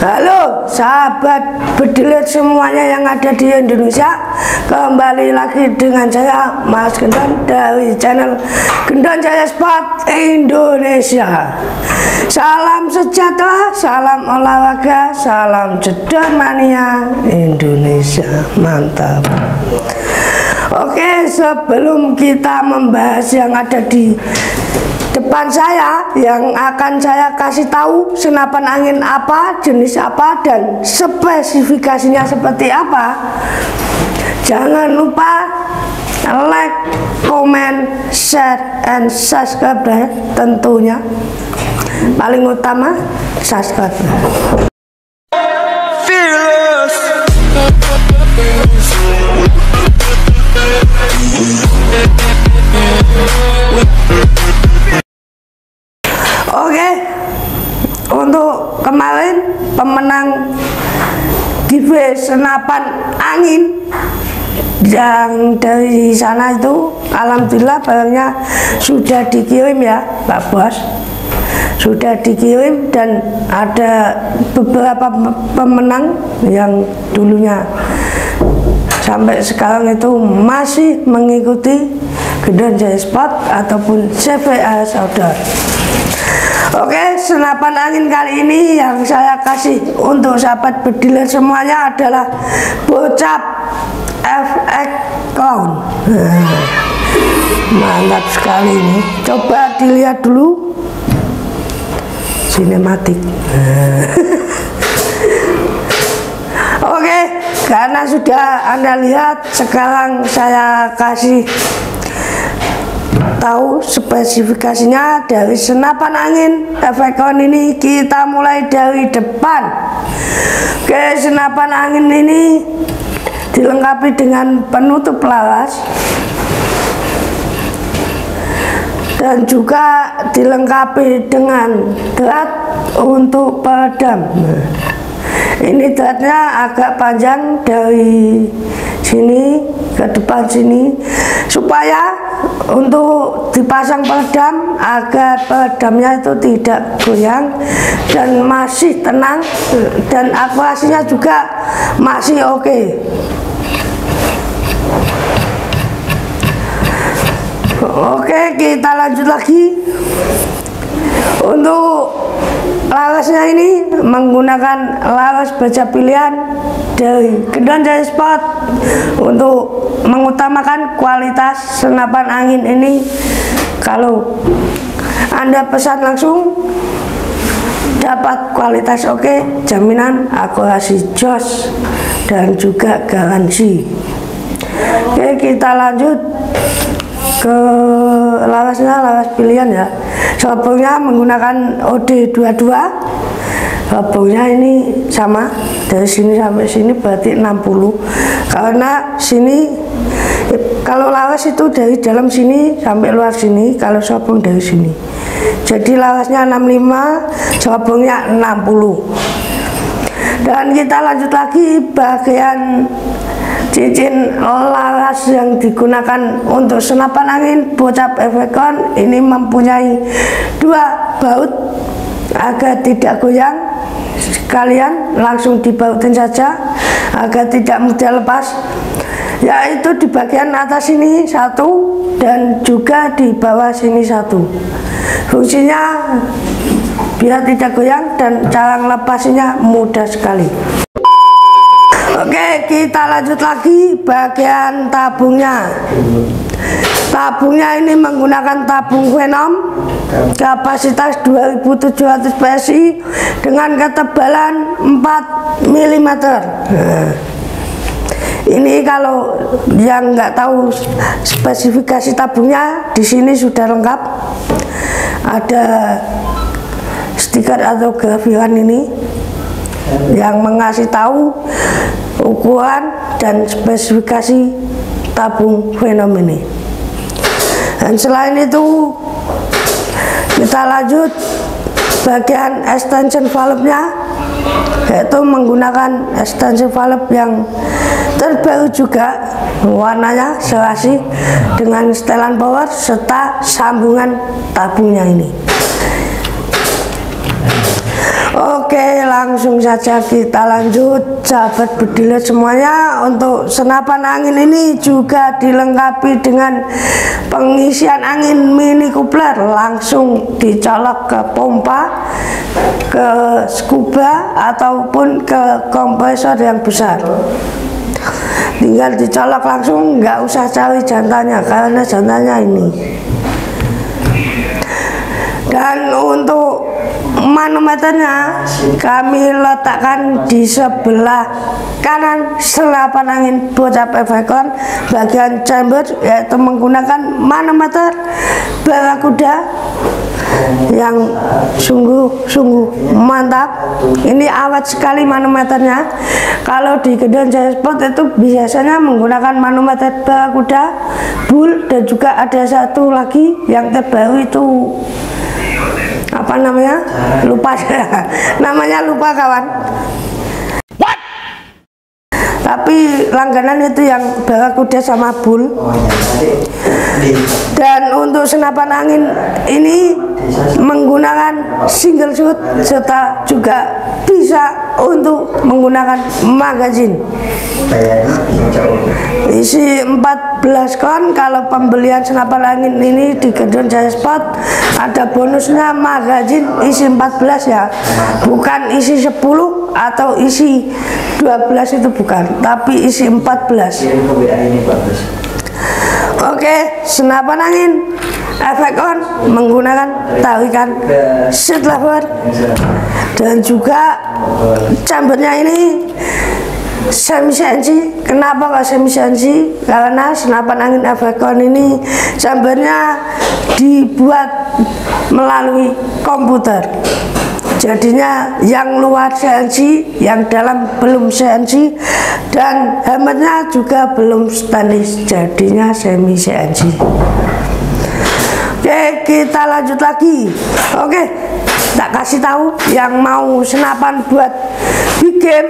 Halo sahabat bediler semuanya yang ada di Indonesia Kembali lagi dengan saya Mas Gendon dari channel Gendon Jaya Sport Indonesia. Salam sejahtera, salam olahraga, salam jedor mania Indonesia. Mantap. Oke sebelum kita membahas yang ada di depan saya yang akan saya kasih tahu senapan angin apa, jenis apa dan spesifikasinya seperti apa. Jangan lupa like, comment, share, and subscribe ya, tentunya. Paling utama subscribe untuk kemarin pemenang giveaway senapan angin yang dari sana itu alhamdulillah barangnya sudah dikirim ya Pak Bos. Sudah dikirim dan ada beberapa pemenang yang dulunya sampai sekarang itu masih mengikuti Gedon Jaya Sport ataupun CVA Saudara Oke, senapan angin kali ini yang saya kasih untuk sahabat bediler semuanya adalah bocap FX Clown. Mantap sekali ini. Coba dilihat dulu sinematik. Oke, karena sudah Anda lihat, sekarang saya kasih tahu spesifikasinya dari senapan angin. Efekon ini kita mulai dari depan. Oke senapan angin ini dilengkapi dengan penutup laras. Dan juga dilengkapi dengan drat untuk peredam. Ini dratnya agak panjang dari sini ke depan sini supaya untuk dipasang peredam agar peredamnya itu tidak goyang dan masih tenang dan akurasinya juga masih oke okay. oke kita lanjut lagi untuk larasnya ini menggunakan laras baja pilihan dari Gedon Jaya Sport untuk mengutamakan kualitas senapan angin ini. Kalau anda pesan langsung dapat kualitas oke jaminan akurasi jos dan juga garansi. Oke kita lanjut ke larasnya laras pilihan ya. Sobongnya menggunakan OD22 Sobongnya ini sama dari sini sampai sini berarti 60 karena sini kalau laras itu dari dalam sini sampai luar sini kalau sobong dari sini. Jadi larasnya 65 sobongnya 60 dan kita lanjut lagi bagian cincin laras yang digunakan untuk senapan angin bocap efekon ini mempunyai dua baut. Agar tidak goyang sekalian langsung dibautin saja agar tidak mudah lepas. Yaitu di bagian atas sini satu dan juga di bawah sini satu. Fungsinya biar tidak goyang dan cara lepasnya mudah sekali Oke, kita lanjut lagi bagian tabungnya. Tabungnya ini menggunakan tabung Venom kapasitas 2700 PSI dengan ketebalan 4 mm. Ini kalau yang nggak tahu spesifikasi tabungnya di sini sudah lengkap. Ada stiker atau grafiran ini yang mengasih tahu ukuran dan spesifikasi tabung Venom ini. Dan selain itu kita lanjut bagian extension valve nya yaitu menggunakan extension valve yang terbaru juga warnanya serasi dengan setelan power serta sambungan tabungnya ini Oke langsung saja kita lanjut. Sahabat bediler semuanya untuk senapan angin ini juga dilengkapi dengan pengisian angin mini coupler langsung dicolok ke pompa ke scuba ataupun ke kompresor yang besar. Tinggal dicolok langsung nggak usah cari jantannya karena jantannya ini. Dan untuk manometernya kami letakkan di sebelah kanan senapan angin bocap efekon bagian chamber yaitu menggunakan manometer barakuda yang sungguh-sungguh mantap. Ini awet sekali manometernya kalau di Gedon Jaya Sport itu biasanya menggunakan manometer barakuda bull dan juga ada satu lagi yang terbaru itu apa namanya? Lupa namanya lupa kawan. What? tapi langganan itu yang bawa kuda sama bull dan untuk senapan angin ini menggunakan single shoot serta juga bisa untuk menggunakan magazine. Isi 14 kon kalau pembelian senapan angin ini di Gedon Jaya Sport ada bonusnya magazine isi 14 ya. Bukan isi 10 atau isi 12 itu bukan tapi isi 14 Oke, senapan angin efek on menggunakan tarikan seat lever dan juga chambernya ini semi sensi kenapa kok semi sensi karena senapan angin Avecon ini chambernya dibuat melalui komputer jadinya yang luar CNC yang dalam belum CNC dan helmetnya juga belum stainless jadinya semi CNC oke kita lanjut lagi. Oke tak kasih tahu yang mau senapan buat big game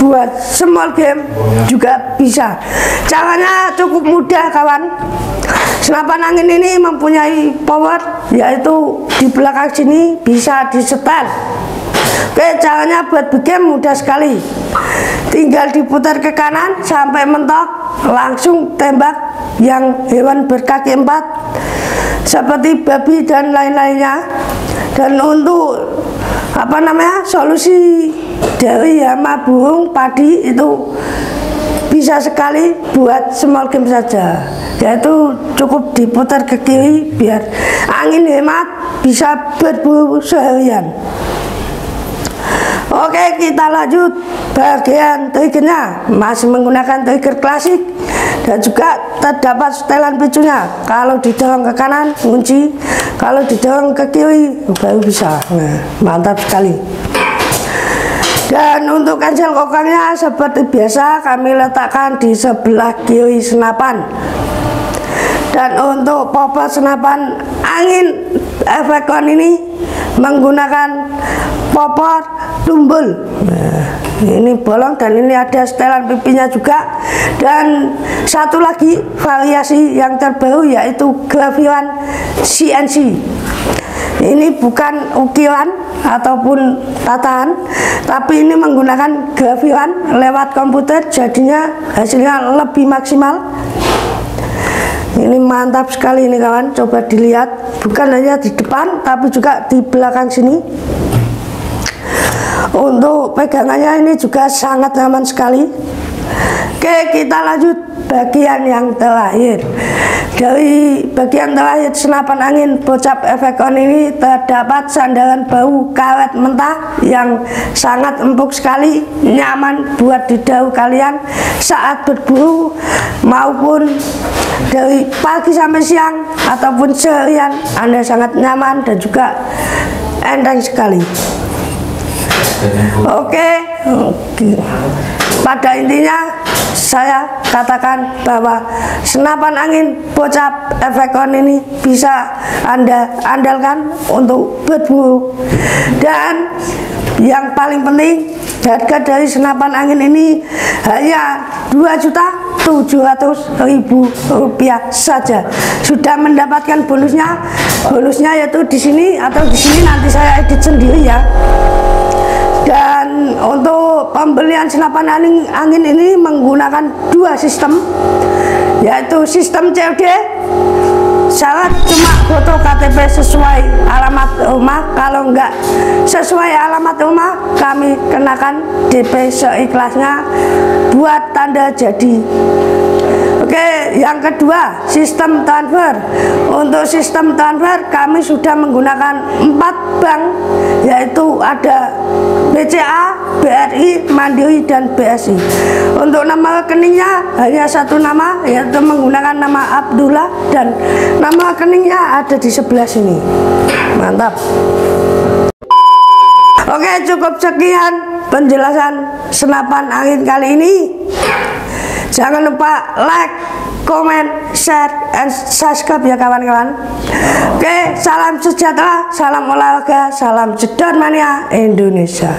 buat small game juga bisa. Caranya cukup mudah kawan Senapan angin ini mempunyai power yaitu di belakang sini bisa disetel. Oke, caranya buat bikin mudah sekali. Tinggal diputar ke kanan sampai mentok, langsung tembak yang hewan berkaki empat seperti babi dan lain-lainnya. Dan untuk apa namanya solusi dari hama burung padi itu bisa sekali buat small game saja yaitu cukup diputar ke kiri biar angin hemat bisa berburu seharian. Oke kita lanjut. Bagian triggernya. Masih menggunakan trigger klasik dan juga terdapat setelan picunya. Kalau didorong ke kanan kunci. Kalau didorong ke kiri baru bisa. Nah, mantap sekali. Dan untuk kancil kokangnya seperti biasa kami letakkan di sebelah kiri senapan dan untuk popor senapan angin efekon ini menggunakan popor tumbul. Nah, ini bolong dan ini ada setelan pipinya juga. Dan satu lagi variasi yang terbaru yaitu grafiran CNC ini bukan ukiran ataupun tatahan tapi ini menggunakan grafiran lewat komputer jadinya hasilnya lebih maksimal ini mantap sekali ini kawan. Coba dilihat. Bukan hanya di depan tapi juga di belakang sini. Untuk pegangannya ini juga sangat nyaman sekali. Oke kita lanjut. Bagian yang terakhir. Dari bagian terakhir senapan angin bocap efekon ini terdapat sandaran bau karet mentah yang sangat empuk sekali nyaman buat di daun kalian saat berburu maupun dari pagi sampai siang ataupun seharian Anda sangat nyaman dan juga enteng sekali oke okay. pada intinya saya katakan bahwa senapan angin bocap efekon ini bisa Anda andalkan untuk berburu dan yang paling penting harga dari senapan angin ini hanya 2 juta 700 ribu rupiah saja. Sudah mendapatkan bonusnya bonusnya yaitu di sini atau di sini nanti saya edit sendiri ya. Dan untuk pembelian senapan angin, angin ini menggunakan dua sistem yaitu sistem COD syarat cuma foto KTP sesuai alamat rumah kalau enggak sesuai alamat rumah kami kenakan DP seikhlasnya buat tanda jadi Oke, yang kedua, sistem transfer. Untuk sistem transfer kami sudah menggunakan empat bank, yaitu ada BCA, BRI, Mandiri, dan BSI. Untuk nama rekeningnya hanya satu nama, yaitu menggunakan nama Abdullah dan nama rekeningnya ada di sebelah sini. Mantap. Oke, cukup sekian penjelasan senapan angin kali ini. Jangan lupa like, comment, share, and subscribe ya kawan-kawan. Oke, salam sejahtera, salam olahraga, salam jedor mania Indonesia.